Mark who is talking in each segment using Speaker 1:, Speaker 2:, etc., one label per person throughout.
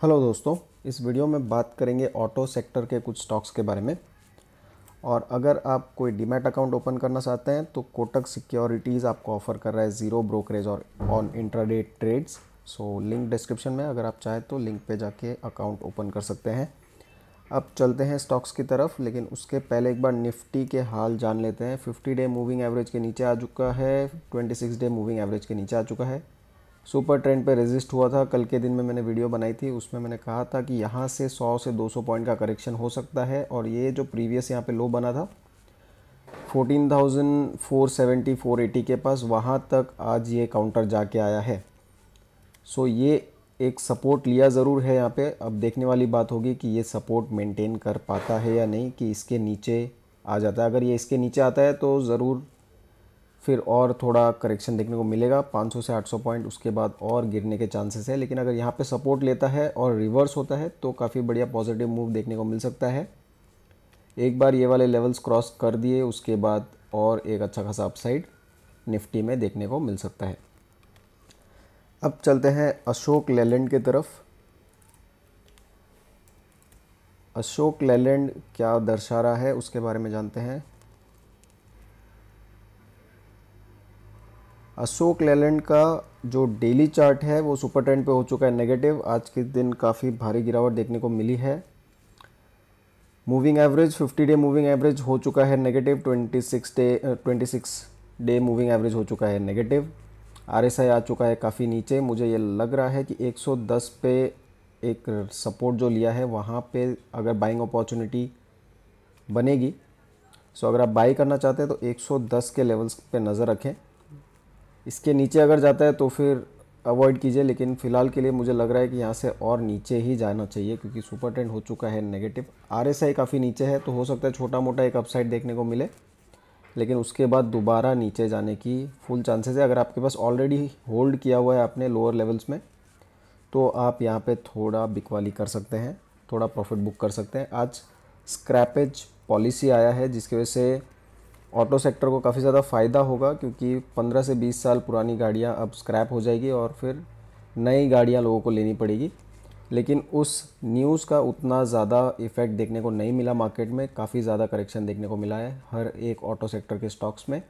Speaker 1: Hello दोस्तों, इस video में बात करेंगे ऑटो सेक्टर के कुछ स्टॉक्स के बारे में। और अगर आप कोई डीमैट अकाउंट ओपन करना चाहते हैं तो कोटक सिक्योरिटीज़ आपको ऑफ़र कर रहा है ज़ीरो ब्रोकरेज और on intraday trades. So, link description में, अगर आप चाहें तो लिंक पे जाके अकाउंट ओपन कर सकते हैं। अब चलते हैं स्टॉक्स की तरफ़, लेकिन उसके पहले एक बार निफ्टी के हाल जान लेते हैं। 50 डे मूविंग एवरेज के नीचे आ चुका है 26 डे मूविंग एवरेज के नीचे आ चुका है। सुपर ट्रेंड पे रेजिस्ट हुआ था। कल के दिन में मैंने वीडियो बनाई थी। उसमें मैंने कहा था कि यहाँ से 100 से 200 पॉइंट का करेक्शन हो सकता है और ये जो प्रीवियस यहाँ पे लो बना था 14,470 480 के पास वहाँ तक आज ये काउंटर जाके आया है। सो so, ये एक सपोर्ट लिया ज़रूर है यहाँ पे। अब देखने वाली बात होगी कि ये सपोर्ट मेंटेन कर पाता है या नहीं कि इसके नीचे आ जाता है। अगर ये इसके नीचे आता है तो ज़रूर फिर और थोड़ा करेक्शन देखने को मिलेगा। 500 से 800 पॉइंट उसके बाद और गिरने के चांसेस है। लेकिन अगर यहाँ पे सपोर्ट लेता है और रिवर्स होता है तो काफ़ी बढ़िया पॉजिटिव मूव देखने को मिल सकता है। एक बार ये वाले लेवल्स क्रॉस कर दिए, उसके बाद और एक अच्छा खासा अपसाइड निफ्टी में देखने को मिल सकता है। अब चलते हैं अशोक लेलैंड की तरफ़। अशोक लेलैंड क्या दर्शा रहा है, उसके बारे में जानते हैं। अशोक लेलैंड का जो डेली चार्ट है, वो सुपर ट्रेंड पे हो चुका है नेगेटिव। आज के दिन काफ़ी भारी गिरावट देखने को मिली है। Moving average 50 day moving average हो चुका है negative. 26 day 26 day moving average हो चुका है नेगेटिव। आरएसआई आ चुका है काफ़ी नीचे। मुझे ये लग रहा है कि 110 पे एक सपोर्ट जो लिया है, वहाँ पे अगर बाइंग अपॉर्चुनिटी बनेगी, सो अगर आप बाई करना चाहते हैं तो 110 के लेवल्स पे नज़र रखें। इसके नीचे अगर जाता है तो फिर अवॉइड कीजिए, लेकिन फ़िलहाल के लिए मुझे लग रहा है कि यहाँ से और नीचे ही जाना चाहिए, क्योंकि सुपर ट्रेंड हो चुका है नेगेटिव आरएसआई काफ़ी नीचे है तो हो सकता है छोटा मोटा एक अपसाइड देखने को मिले, लेकिन उसके बाद दोबारा नीचे जाने की फुल चांसेस है। अगर आपके पास ऑलरेडी होल्ड किया हुआ है आपने लोअर लेवल्स में तो आप यहाँ पे थोड़ा बिकवाली कर सकते हैं, थोड़ा प्रॉफिट बुक कर सकते हैं। आज स्क्रैपेज पॉलिसी आया है, जिसकी वजह से ऑटो सेक्टर को काफ़ी ज़्यादा फ़ायदा होगा, क्योंकि 15 से 20 साल पुरानी गाड़ियाँ अब स्क्रैप हो जाएगी और फिर नई गाड़ियाँ लोगों को लेनी पड़ेगी। लेकिन उस न्यूज़ का उतना ज़्यादा इफ़ेक्ट देखने को नहीं मिला मार्केट में, काफ़ी ज़्यादा करेक्शन देखने को मिला है हर एक ऑटो सेक्टर के स्टॉक्स में।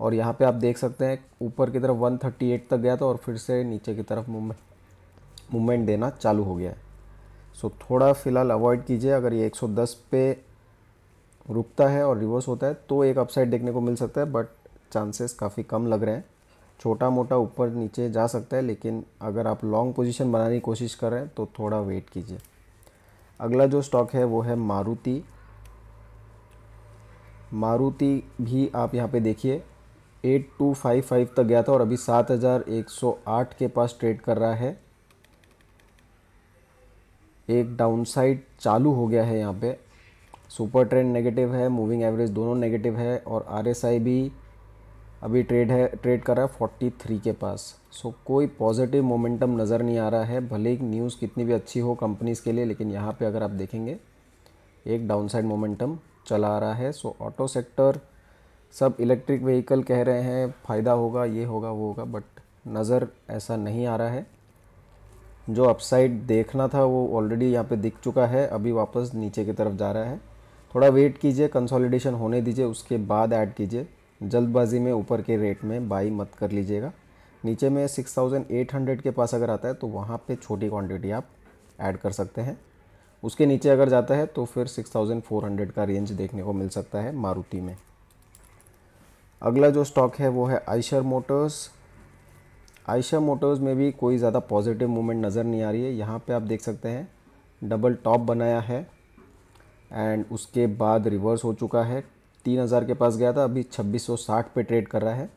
Speaker 1: और यहाँ पे आप देख सकते हैं, ऊपर की तरफ़ 138 तक गया था और फिर से नीचे की तरफ़ मूवमेंट देना चालू हो गया है। सो थोड़ा फ़िलहाल अवॉइड कीजिए, अगर ये 110 पे रुकता है और रिवर्स होता है तो एक अपसाइड देखने को मिल सकता है बट चांसेस काफ़ी कम लग रहे हैं। छोटा मोटा ऊपर नीचे जा सकता है, लेकिन अगर आप लॉन्ग पोजीशन बनाने की कोशिश कर रहे हैं तो थोड़ा वेट कीजिए। अगला जो स्टॉक है, वो है मारुति। मारुति भी आप यहाँ पे देखिए एट टू फाइव फाइव तक गया था और अभी सात हज़ार एक सौ आठ के पास ट्रेड कर रहा है। एक डाउनसाइड चालू हो गया है यहाँ पे। सुपर ट्रेंड नेगेटिव है मूविंग एवरेज दोनों नेगेटिव है और आरएसआई भी अभी ट्रेड है ट्रेड कर रहा है फोर्टी थ्री के पास। सो so, कोई पॉजिटिव मोमेंटम नज़र नहीं आ रहा है भले ही न्यूज़ कितनी भी अच्छी हो कंपनीज़ के लिए लेकिन यहाँ पे अगर आप देखेंगे एक डाउनसाइड मोमेंटम चला आ रहा है। सो ऑटो सेक्टर सब इलेक्ट्रिक व्हीकल कह रहे हैं फ़ायदा होगा ये होगा वो होगा बट नज़र ऐसा नहीं आ रहा है। जो अपसाइड देखना था वो ऑलरेडी यहाँ पे दिख चुका है अभी वापस नीचे की तरफ़ जा रहा है। थोड़ा वेट कीजिए कंसोलिडेशन होने दीजिए, उसके बाद ऐड कीजिए। जल्दबाजी में ऊपर के रेट में बाई मत कर लीजिएगा। नीचे में 6800 के पास अगर आता है तो वहाँ पे छोटी क्वांटिटी आप ऐड कर सकते हैं। उसके नीचे अगर जाता है तो फिर 6400 का रेंज देखने को मिल सकता है मारुति में। अगला जो स्टॉक है, वो है आइशर मोटर्स आयशा मोटर्स में भी कोई ज़्यादा पॉजिटिव मूवमेंट नज़र नहीं आ रही है। यहाँ पे आप देख सकते हैं डबल टॉप बनाया है। एंड उसके बाद रिवर्स हो चुका है। तीन हज़ार के पास गया था अभी छब्बीस सौ साठ पे ट्रेड कर रहा है।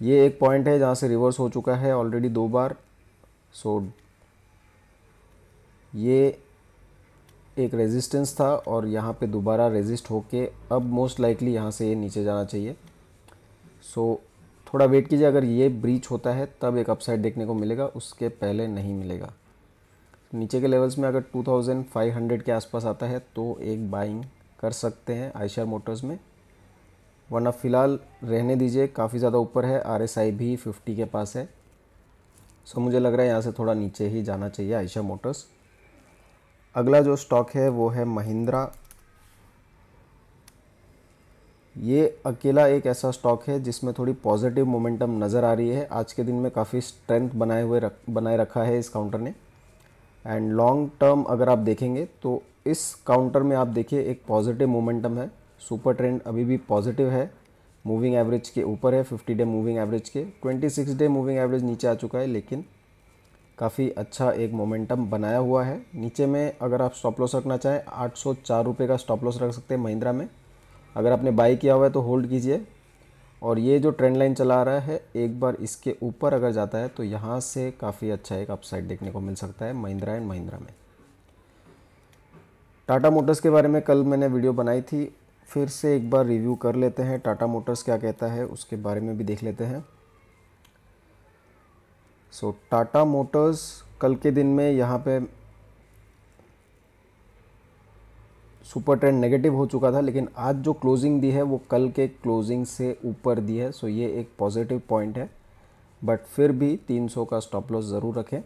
Speaker 1: ये एक पॉइंट है जहाँ से रिवर्स हो चुका है ऑलरेडी दो बार। सो ये एक रेजिस्टेंस था और यहाँ पे दोबारा रेजिस्ट होके अब मोस्ट लाइकली यहाँ से ये नीचे जाना चाहिए। सो so, थोड़ा वेट कीजिए अगर ये ब्रीच होता है तब एक अपसाइड देखने को मिलेगा उसके पहले नहीं मिलेगा। नीचे के लेवल्स में अगर 2500 के आसपास आता है तो एक बाइंग कर सकते हैं आयशर मोटर्स में। वरना फ़िलहाल रहने दीजिए, काफ़ी ज़्यादा ऊपर है आरएसआई भी 50 के पास है। सो मुझे लग रहा है यहाँ से थोड़ा नीचे ही जाना चाहिए आयशा मोटर्स। अगला जो स्टॉक है, वो है महिंद्रा। ये अकेला एक ऐसा स्टॉक है, जिसमें थोड़ी पॉजिटिव मोमेंटम नज़र आ रही है। आज के दिन में काफ़ी स्ट्रेंथ बनाए हुए रख, बनाए रखा है इस काउंटर ने। एंड लॉन्ग टर्म अगर आप देखेंगे तो इस काउंटर में आप देखिए एक पॉजिटिव मोमेंटम है। सुपर ट्रेंड अभी भी पॉजिटिव है। मूविंग एवरेज के ऊपर है 50 डे मूविंग एवरेज के। 26 डे मूविंग एवरेज नीचे आ चुका है, लेकिन काफ़ी अच्छा एक मोमेंटम बनाया हुआ है। नीचे में अगर आप स्टॉप लॉस रखना चाहें, आठ सौ का स्टॉप लॉस रख सकते हैं महिंद्रा में। अगर आपने बाई किया हुआ है तो होल्ड कीजिए। और ये जो ट्रेंड लाइन चला रहा है, एक बार इसके ऊपर अगर जाता है तो यहाँ से काफ़ी अच्छा एक अपसाइड देखने को मिल सकता है महिंद्रा एंड महिंद्रा में। टाटा मोटर्स के बारे में कल मैंने वीडियो बनाई थी, फिर से एक बार रिव्यू कर लेते हैं। टाटा मोटर्स क्या कहता है, उसके बारे में भी देख लेते हैं। सो टाटा मोटर्स कल के दिन में यहाँ पे सुपर ट्रेंड नेगेटिव हो चुका था, लेकिन आज जो क्लोजिंग दी है, वो कल के क्लोजिंग से ऊपर दी है सो ये एक पॉजिटिव पॉइंट है। बट फिर भी 300 का स्टॉप लॉस ज़रूर रखें।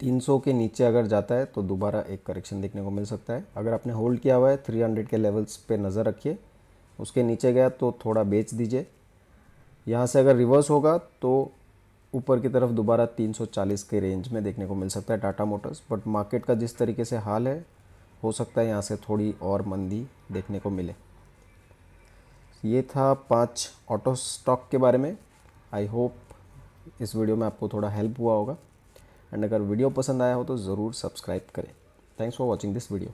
Speaker 1: 300 के नीचे अगर जाता है तो दोबारा एक करेक्शन देखने को मिल सकता है। अगर आपने होल्ड किया हुआ है 300 के लेवल्स पे नज़र रखिए। उसके नीचे गया तो थोड़ा बेच दीजिए। यहाँ से अगर रिवर्स होगा तो ऊपर की तरफ़ दोबारा 340 के रेंज में देखने को मिल सकता है टाटा मोटर्स बट मार्केट का जिस तरीके से हाल है हो सकता है यहाँ से थोड़ी और मंदी देखने को मिले। ये था पाँच ऑटो स्टॉक के बारे में। आई होप इस वीडियो में आपको थोड़ा हेल्प हुआ होगा। एंड अगर वीडियो पसंद आया हो तो ज़रूर सब्सक्राइब करें। Thanks for watching this video